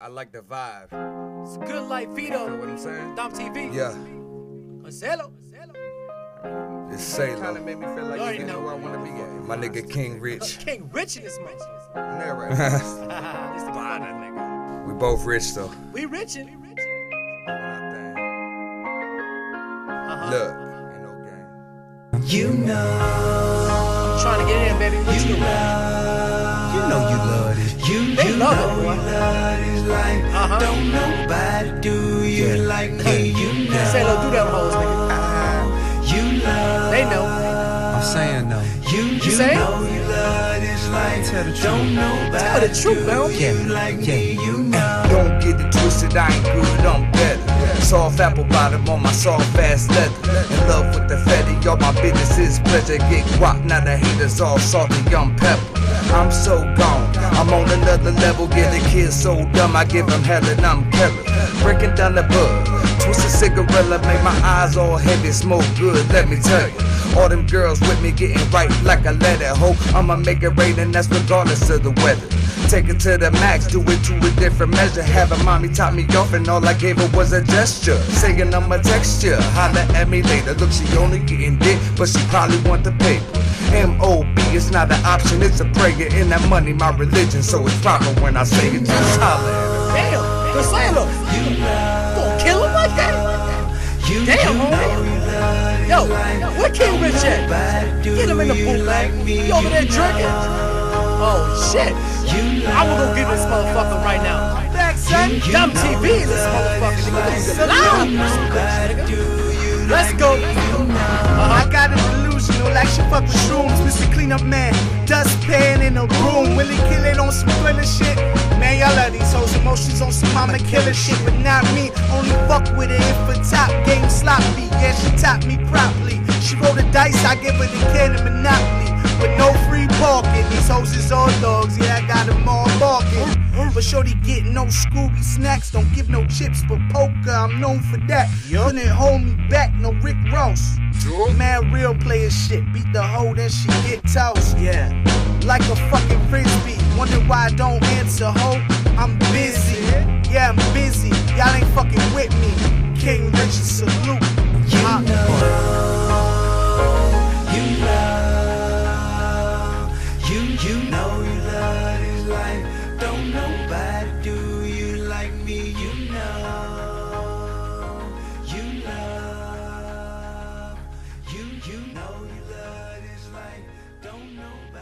I like the vibe. It's good life, You know Vito. what I'm saying? Dom TV. Yeah. Marcelo. It's Kind of Sailor. made me feel like You already you know. know where I want to be at. My nigga King Rich. King Rich in this bitch. I'm right this the fine nigga. We both rich though. We richin'. We richin'. Uh-huh. Look, ain't no game. You know, Trying to get in, baby. What you doing? you know you love. You, They you love know it, boy. you love this life. Uh-huh. Don't nobody do you like me. You know, Marcelo, do them hoes, nigga. you love. They know. I'm saying though. You, you say? know you love this life. Tell the truth. Don't nobody Tell the truth, do man. you Yeah, like yeah. me. You know. Don't get it twisted, I ain't good, I'm better. Soft apple bottom on my soft ass leather. In love with the fatty, all my business is pleasure. Get guap, now the haters all salty, young pepper. I'm so gone, I'm on another level. Get a kid so dumb, I give him hell and I'm killer. Breaking down the bud, twist a cigarette, make my eyes all heavy, smoke good, let me tell you. All them girls with me getting right like I let it hope I'ma make it rain and that's regardless of the weather. Take it to the max, do it to a different measure. Having mommy top me off, and all I gave her was a gesture. Saying I'm a texture, holla at me later. Look, she only getting dick, but she probably want the paper. M.O.B. It's not an option, it's a prayer. In that money, my religion, so it's proper when I say it. Just holla at Damn. Marcelo. You gonna kill him like that? You, Damn, homie. Yo, where King Rich at? Get him in the like me. He over there drinking. Oh shit. I will go get this motherfucker right now. Back, son. Dumb TV this motherfucker. You Let's go. Uh-huh. I got a delusional, like she fuck with shrooms. Mr. Cleanup Man, dustpan in a room. Willie kill it on some thriller shit. Man, y'all love these hoes emotions on some mama killer shit, but not me. Only fuck with it if for top game sloppy yeah, she taught me properly. She rolled the dice, I give her the can of Monopoly. With no free parking, these hoes is all dogs, yeah, I got them all barking. But shorty get no Scooby snacks, don't give no chips, but poker, I'm known for that. Yep. Couldn't hold me back, no Rick Ross. Sure. Man, real player shit, beat the hoe, then she get toast, yeah. Like a fucking frisbee, wonder why I don't answer, hoe. I'm busy, yeah, I'm busy, y'all ain't fucking with me. King Richard salute. You know your love is like, don't know.